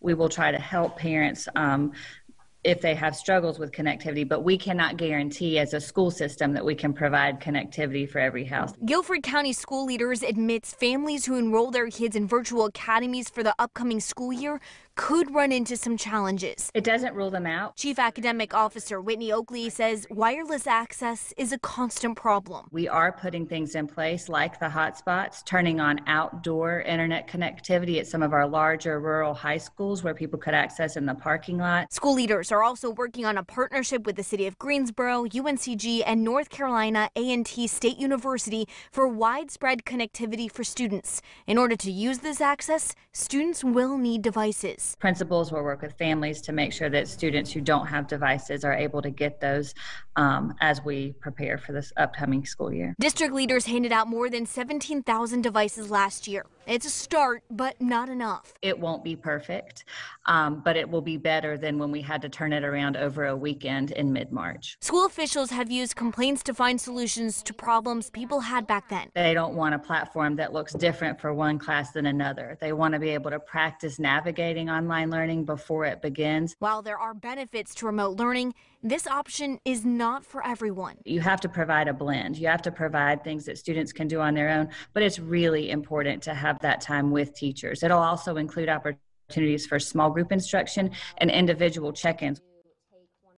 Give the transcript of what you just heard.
we will try to help parents um, if they have struggles with connectivity, but we cannot guarantee as a school system that we can provide connectivity for every house. Guilford County School Leaders admits families who enroll their kids in virtual academies for the upcoming school year could run into some challenges. It doesn't rule them out. Chief Academic Officer Whitney Oakley says wireless access is a constant problem. We are putting things in place like the hotspots, turning on outdoor internet connectivity at some of our larger rural high schools where people could access in the parking lot. School leaders are also working on a partnership with the city of Greensboro, UNCG, and North Carolina A&T State University for widespread connectivity for students. In order to use this access, students will need devices. Principals will work with families to make sure that students who don't have devices are able to get those um, as we prepare for this upcoming school year. District leaders handed out more than 17,000 devices last year. It's a start, but not enough. It won't be perfect, um, but it will be better than when we had to turn it around over a weekend in mid March. School officials have used complaints to find solutions to problems people had back then. They don't want a platform that looks different for one class than another. They want to be able to practice navigating online learning before it begins. While there are benefits to remote learning, this option is not for everyone. You have to provide a blend. You have to provide things that students can do on their own, but it's really important to have that time with teachers. It'll also include opportunities for small group instruction and individual check ins.